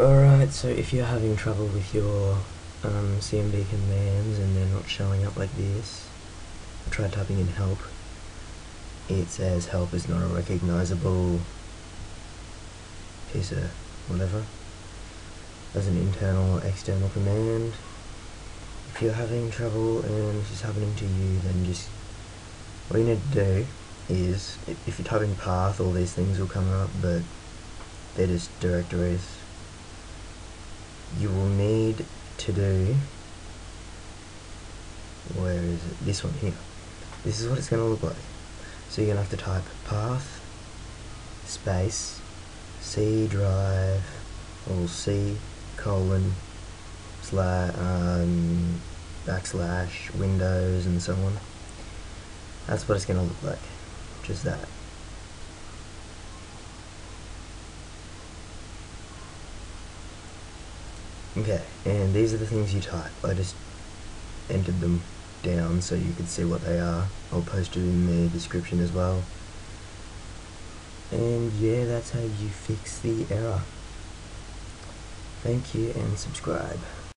Alright, so if you're having trouble with your um, CMD commands and they're not showing up like this, try typing in help. It says help is not a recognizable piece of whatever. As an internal or external command. If you're having trouble and this is happening to you, then just what you need to do is if you type in path, all these things will come up, but they're just directories. You will need to do where is it? This one here. This is what it's going to look like. So you're going to have to type path space C drive or C colon slash um, backslash Windows and so on. That's what it's going to look like. Just that. Okay, and these are the things you type. I just entered them down so you could see what they are. I'll post it in the description as well. And yeah, that's how you fix the error. Thank you and subscribe.